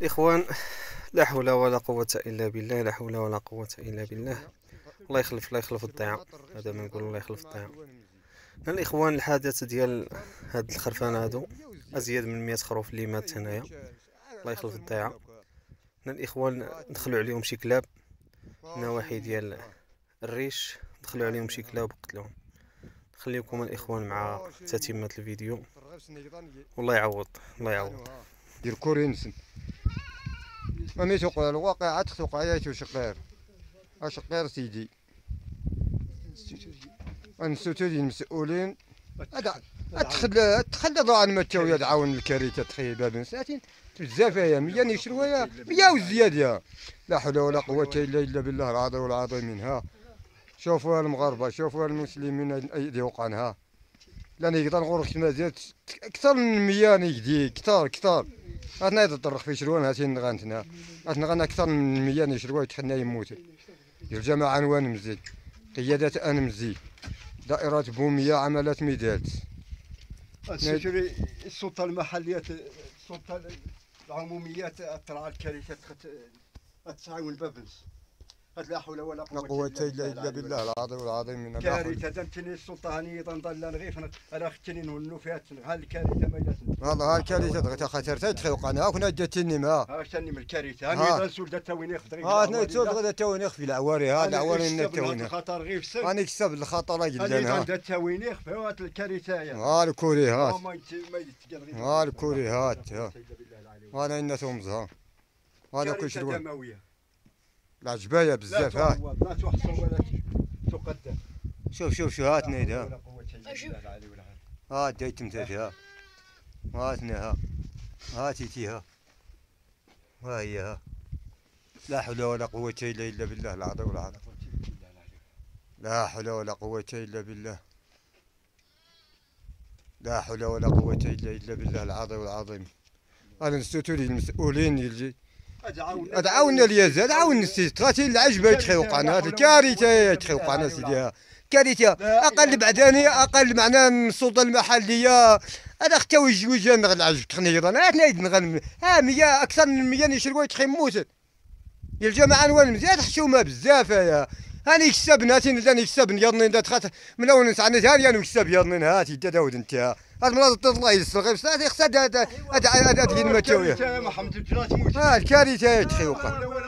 الاخوان لا حول ولا قوة إلا بالله لا حول ولا قوة إلا بالله. الله يخلف الله يخلف الضيعة هذا ما نقول الله يخلف الضيعة الإخوان الحادث ديال هاد الخرفان هادو أزيد من 100 خروف اللي مات هنايا. الله يخلف الضيعة الإخوان دخلوا عليهم شي كلاب نواحي ديال الريش. دخلوا عليهم شي كلاب وقتلوهم. خليكم الإخوان مع تتمة الفيديو. والله يعوض الله يعوض. ديال كورينسن مامي تقول الواقعة يا شقير. أشقير سيدي ونستودي المسؤولين. أدخل. أدخل ضاعن ما تاو يدعون الكارثه تخيل باب ساعتين بزاف هي 100 يشرويا 100 وزيادة. لا حول ولا قوة إلا الا بالله العظيم العظيم ها شوفوا المغاربة شوفوا المسلمين ايدي وقعنها لاني يقدر نقول لك مازال أكثر من 100 يقدي كثار كثار. هاتنا يتطرق في شروان هاتين نغانتنا هاتنا غانا أكثر من 100 نشروان تخلنا يموت. الجماعة عنوان مزي قيادة أن مزي دائرة بومية عملت ميدات السجري السلطة المحلية السلطة العموميات ترعى الكارثة تسعون بابنس لا حول ولا قوة إلا بالله العظيم. العظيم من كارثة هاني السلطانية تنضل الغيف أنا ختني نولو فيها هالكارثه ما والله هالكارثه تخاطر تخيق انا كنا جاتني ما شني من الكارثة؟ أنا نسول تاوين يخدري آه نسول تاوين يخفي. العواري هذا العواري نتاوين خطر غير في أنا كسب الخطر أجل أنا تاوين يخفي؟ هات الكارثة يا ها الكوريهات ها. الكوريهات ها أنا الناس ومزها هذا كل شيء. العجباية بزاف ها شوف شوف شو هات نيد ها. ها ديت متات ها. هاتنا ها. هاتي تي ها. ها هي ها. لا حول ولا قوة إلا إلا بالله العظيم العظيم لا حول ولا قوة إلا بالله. لا حول ولا قوة إلا إلا بالله العظيم العظيم أنا نستوتولي المسؤولين يلجي عاونا اليزاد عاون السيد. 30 العجبه تخيوقنا الكارثه تخيوقنا سيدي. كارثة. أقل بعداني أقل معنا من السلطة المحلية. هذا ختا وجوج نغ العجب تخنيران إحنا يد نغنم ها 100 أكثر من 100 نشروا يتخي موت. الجماعة نوال مزيان حشومة بزاف يا أنا يكسب ناتي أنا يكسب يضني انت تخات اول نسعى ثاني أنا يكسب يضني هاتي انت داود انت هاد مرات الله يسر غير بصح خساد هاد هاد هاد هاد محمد الكارثه يا تخيوقه